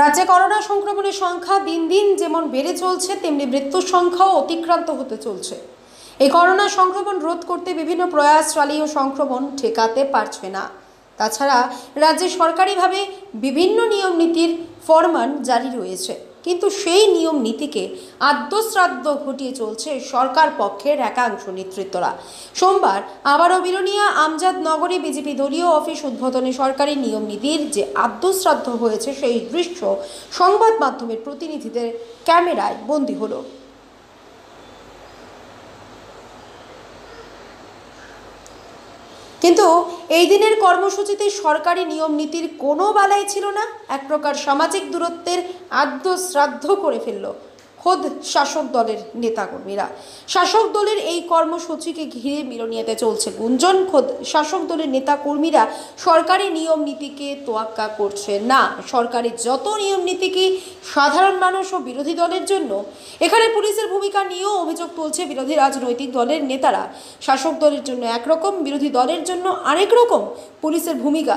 রাজ্যে করোনা সংক্রমণের সংখ্যা দিন দিন যেমন বেড়ে চলছে, তেমনি মৃত্যুর সংখ্যাও অতিক্রান্ত হতে চলছে। এই করোনা সংক্রমণ রোধ করতে বিভিন্ন প্রয়াস চালিয়েও সংক্রমণ ঠেকাতে পারছে না। তাছাড়া রাজ্যে সরকারিভাবে বিভিন্ন নিয়ম নীতির ফরমান জারি রয়েছে। কিন্তু সেই নিয়ম নীতিকে আদ্যশ্রাদ্ধ ঘটিয়ে চলছে সরকার পক্ষের একাংশ নেতৃত্বরা। সোমবার আবারও বিলোনিয়া আমজাদ নগরে বিজেপি দলীয় অফিস উদ্বোধনে সরকারি নিয়ম নীতির যে আদ্যশ্রাদ্ধ হয়েছে সেই দৃশ্য সংবাদ মাধ্যমের প্রতিনিধিদের ক্যামেরায় বন্দী হলো। কিন্তু এই দিনের কর্মসূচিতে সরকারি নিয়ম নীতির কোনো বালাই ছিল না। এক প্রকার সামাজিক দূরত্বের আদ্য শ্রাদ্ধ করে ফেলল। খোদ শাসক দলের নেতাকর্মীরা। শাসক দলের এই কর্মসূচিকে ঘিরে মিলনিয়াতে চলছে গুঞ্জন। খোদ শাসক দলের নেতাকর্মীরা সরকারি নিয়ম নীতিকে তোয়াক্কা করছে না। সরকারি যত নিয়ম নীতিকে সাধারণ মানুষ ও বিরোধী দলের জন্য? এখানে পুলিশের ভূমিকা নিয়েও অভিযোগ তুলছে বিরোধী রাজনৈতিক দলের নেতারা। শাসক দলের জন্য একরকম, বিরোধী দলের জন্য আরেক রকম। পুলিশের ভূমিকা।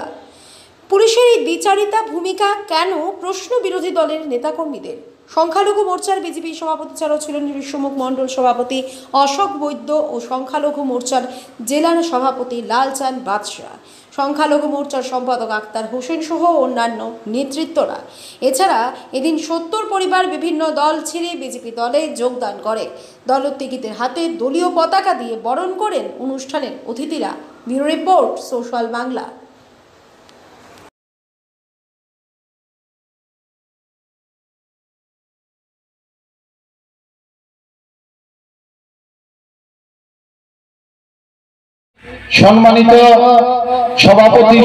পুলিশের এই বিচারিতা ভূমিকা কেন প্রশ্ন বিরোধী দলের নেতাকর্মীদের? সংখ্যালঘু মোর্চার বিজেপি সভাপতি ছাড়াও ছিলেন বিশ্বমুখ মণ্ডল সভাপতি অশোক বৈদ্য ও সংখ্যালঘু মোর্চার জেলার সভাপতি লালচাঁদ বাদশাহ সংখ্যালঘু মোর্চার সম্পাদক আক্তার হোসেন সহ অন্যান্য নেতৃত্বরা। এছাড়া এদিন সত্তর পরিবার বিভিন্ন দল ছেড়ে বিজেপি দলে যোগদান করে। দলোত্তেগীদের হাতে দলীয় পতাকা দিয়ে বরণ করেন অনুষ্ঠানের অতিথিরা। Bureau report social Bangla. সম্মানিত সভাপতি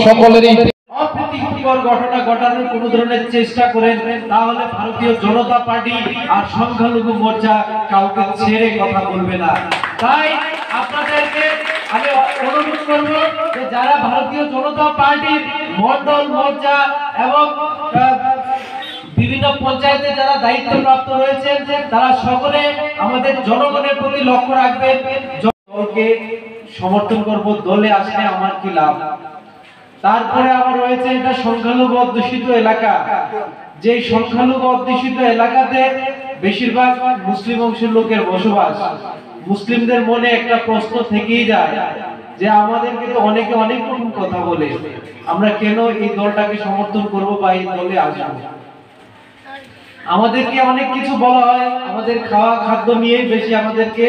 তাহলে ভারতীয় জনতা পার্টি যারা ভারতীয় জনতা পার্টির মন্ডল মোর্চা এবং বিভিন্ন পঞ্চায়েতে যারা দায়িত্বপ্রাপ্ত রয়েছেন, তারা সকলে আমাদের জনগণের প্রতি লক্ষ্য রাখবেন। সমর্থন করব, দলে আসলে আমার কি লাভ? তারপরে আবার রয়েছে এটা সংখ্যালঘু অধ্যুষিত এলাকা। যে সংখ্যালঘু অধ্যুষিত এলাকাতে বেশিরভাগ মুসলিম অংশের লোকের বসবাস। মুসলিমদের মনে একটা প্রশ্ন থেকেই যায় যে আমাদেরকে তো অনেকে অনেক রকম কথা বলে, আমরা কেন এই দলটাকে সমর্থন করব বা এই দলে আসব? আমাদেরকে অনেক কিছু বলা হয়, আমাদের খাওয়া খাদ্য নিয়ে বেশি আমাদেরকে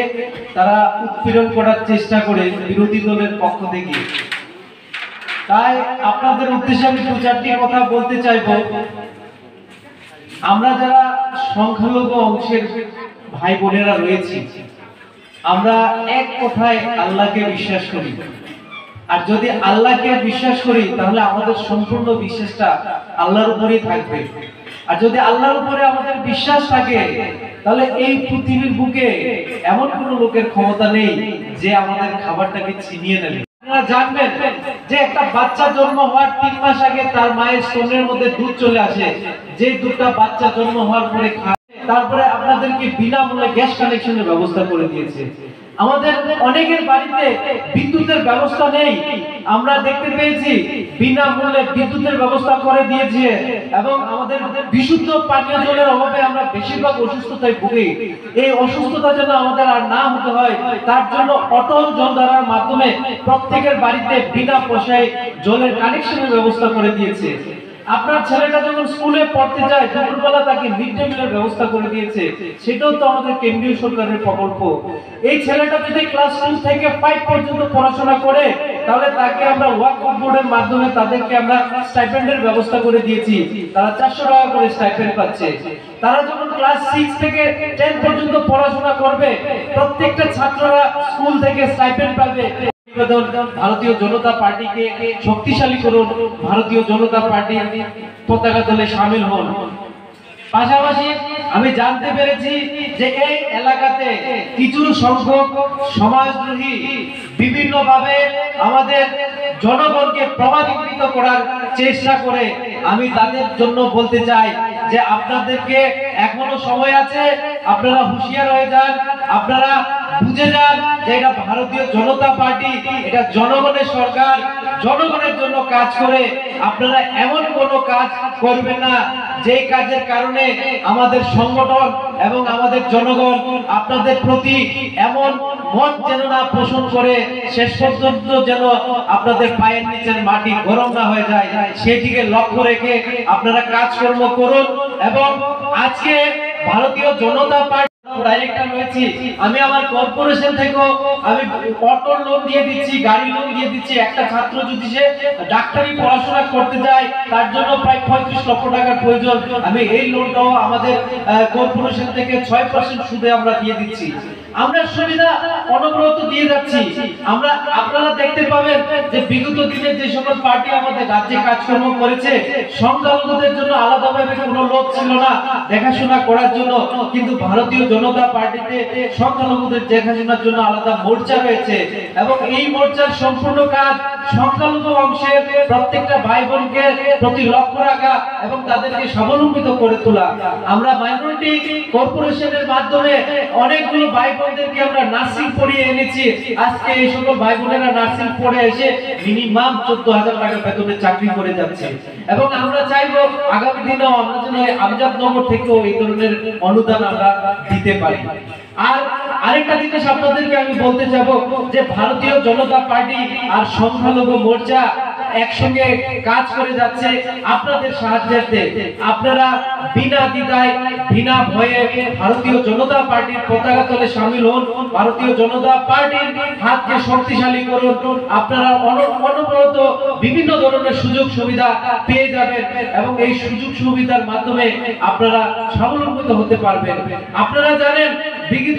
তারা উৎপীড়ন করার চেষ্টা করে বিরোধী দলের পক্ষ থেকে। তাই আপনাদের উদ্দেশ্যে আমি দু চারটি কথা বলতে চাইব। আমরা যারা সংখ্যালঘু অংশের ভাই বোনেরা রয়েছি, আমরা এক কথায় আল্লাহকে বিশ্বাস করি। আর যদি আল্লাহকে বিশ্বাস করি, তাহলে আমাদের সম্পূর্ণ বিশ্বাসটা আল্লাহর উপরেই থাকবে। আর যদি আল্লাহর উপরে আমাদের বিশ্বাস থাকে, তাহলে এই পৃথিবীর বুকে এমন কোন লোকের ক্ষমতা নেই যে আমাদের খাবারটাকে ছিনিয়ে নেবে। আপনারা জানবেন যে একটা বাচ্চা জন্ম হওয়ার তিন মাস আগে তার মায়ের স্তনের মধ্যে দুধ চলে আসে। যে দুধটা বাচ্চা জন্ম হওয়ার পরে খায়, তারপরে আপনাদেরকে বিনামূল্যে গ্যাস কানেকশনের ব্যবস্থা করে দিয়েছে। আমাদের অনেকের বাড়িতে বিদ্যুতের ব্যবস্থা নেই। আমরা দেখতে পেয়েছি বিনামূল্যে বিদ্যুতের ব্যবস্থা করে দিয়েছে এবং আমাদের বিশুদ্ধ পানীয় জলের অভাবে আমরা বেশিরভাগ অসুস্থতায় ভুগি। এই অসুস্থতা যেন আমাদের আর না হতে হয়, তার জন্য অটল জলধারার মাধ্যমে প্রত্যেকের বাড়িতে বিনা পয়সায় জলের কানেকশনের ব্যবস্থা করে দিয়েছে। আপনার ছেলেটা যখন স্কুলে পড়তে যায়, দুপুরবেলা তাকে মিড ডে মিলের ব্যবস্থা করে দিয়েছে। সেটাও তো আমাদের কেন্দ্রীয় সরকারের প্রকল্প। এই ছেলেটা যদি ক্লাস টু থেকে ফাইভ পর্যন্ত পড়াশোনা করে, তাহলে তাকে আমরা ওয়ার্ক বোর্ডের মাধ্যমে তাদেরকে আমরা স্টাইপেন্ডের ব্যবস্থা করে দিয়েছি। তারা চারশো টাকা করে স্টাইপেন্ড পাচ্ছে। তারা যখন ক্লাস সিক্স থেকে টেন পর্যন্ত পড়াশোনা করবে, প্রত্যেকটা ছাত্ররা স্কুল থেকে স্টাইপেন্ড পাবে। ভারতীয় জনতা পার্টিকে শক্তিশালী করুন, ভারতীয় জনতা পার্টির পতাকা দলে সামিল হন। পাশাপাশি আমি জানতে পেরেছি যে এই এলাকাতে কিছু সংখ্যক সমাজদ্রোহী বিভিন্ন ভাবে আমাদের জনগণকে প্রমাণিত করার চেষ্টা করে। আমি তাদের জন্য বলতে চাই যে আপনাদেরকে এখনও সময় আছে, আপনারা হুঁশিয়ার হয়ে যান, আপনারা বুঝে যান যে এটা ভারতীয় জনতা পার্টি, এটা জনগণের সরকার, জনগণের জন্য কাজ করে। আপনারা এমন কোনো কাজ করবেন না, যে কাজের কারণে আমাদের সংগঠন এবং আমাদের জনগণ আপনাদের প্রতি এমন মত যেন না পোষণ করে, শেষ পর্যন্ত যেন আপনাদের পায়ের নিচের মাটি গরম না হয়ে যায়। সেদিকে লক্ষ্য রেখে আপনারা কাজকর্ম করুন এবং আজকে ভারতীয় জনতা পার্টি লোন দিয়ে দিচ্ছি একটা ছাত্র যদি সে ডাক্তারি পড়াশোনা করতে যায়, তার জন্য প্রায় পঁয়ত্রিশ লক্ষ টাকার প্রয়োজন। আমি এই লোনটাও আমাদের কর্পোরেশন থেকে ছয় পার্সেন্ট সুদে আমরা দিয়ে দিচ্ছি। আমরা সুবিধা অনবরত দিয়ে যাচ্ছি। আমরা আপনারা দেখতে পাবেন যে বিগত দিনে যে সকল পার্টি আমাদের রাজ্যে কাজকর্ম করেছে, সংখ্যালঘুদের জন্য আলাদাভাবে কোনো লোক ছিল না দেখাশোনা করার জন্য। কিন্তু ভারতীয় জনতা পার্টিতে সংখ্যালঘুদের দেখাশোনার জন্য আলাদা মোর্চা রয়েছে। এবং এই মোর্চার সম্পূর্ণ কাজ সংখ্যালঘু অংশের প্রত্যেকটা ভাই বোনকে প্রতি লক্ষ্য রাখা এবং তাদেরকে স্বাবলম্বিত করে তোলা। আমরা মাইনরিটি কর্পোরেশনের মাধ্যমে অনেকগুলো ভাই বোনদেরকে আমরা নার্সিং পড়িয়ে এনেছি। আজকে এই সকল ভাই বোনেরা নার্সিং পড়ে এসে মিনিমাম চোদ্দ হাজার টাকা বেতনে চাকরি করে যাচ্ছে। এবং আমরা চাইব আগামী দিনেও আমরা যেন এই আমজাদনগর থেকেও এই ধরনের অনুদান আমরা দিতে পারি। আর আরেকটা জিনিস আপনাদেরকে আমি বলতে যাব যে ভারতীয় জনতা পার্টি আর সংখ্যালঘু মোর্চা একসঙ্গে কাজ করে যাচ্ছে আপনাদের সাহায্যার্থে। আপনারা বিনা দ্বিধায়, বিনা ভয়ে ভারতীয় জনতা পার্টির পতাকা তলে সামিল হন। ভারতীয় জনতা পার্টির হাতকে শক্তিশালী করুন। আপনারা অনবরত বিভিন্ন ধরনের সুযোগ সুবিধা পেয়ে যাবেন এবং এই সুযোগ সুবিধার মাধ্যমে আপনারা স্বাবলম্বিত হতে পারবেন। আপনারা জানেন, বিগত